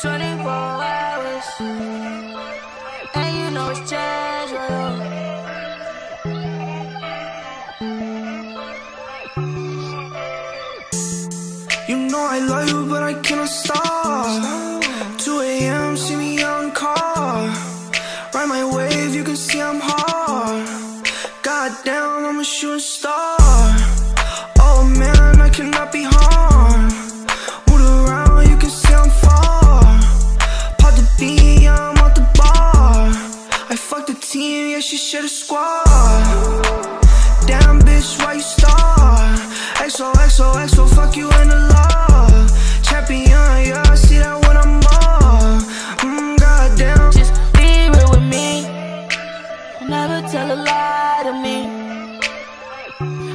24 hours. And you know it's treasure. You know I love you, but I cannot stop. 2 a.m., see me Damn bitch, why you star? XO, XO, XO, fuck you in the love. Champion, yeah, I see that when I'm up. Mm, goddamn. Just be real with me. Never tell a lie to me.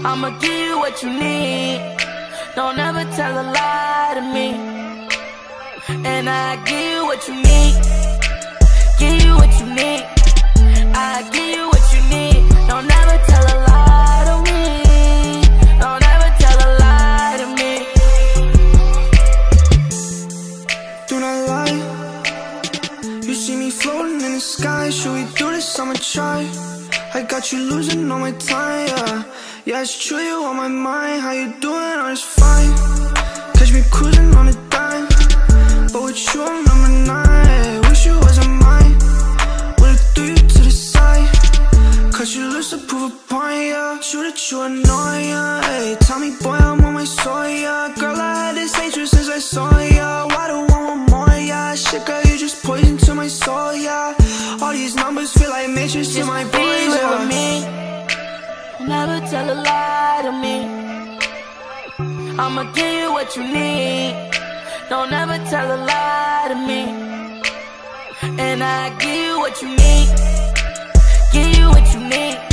I'ma give you what you need. Don't ever tell a lie to me. And I give you what you need. I'ma try. I got you losing all my time, yeah. Yeah, it's true, you on my mind. How you doing? I'm just fine. Catch me cruising on a dime. But with you, I'm number nine. Wish you wasn't mine. Would've threw you to the side. Cause you lose to prove a point, yeah. Shoot at you annoying, yeah. Hey, tell me, boy, I'm on my soy, yeah. Girl, I had this hatred since I saw ya. Why do I want more, yeah? Shit, girl, like to my boys, real me. Never tell a lie to me. I'ma give you what you need. Don't ever tell a lie to me. And I give you what you need. Give you what you need.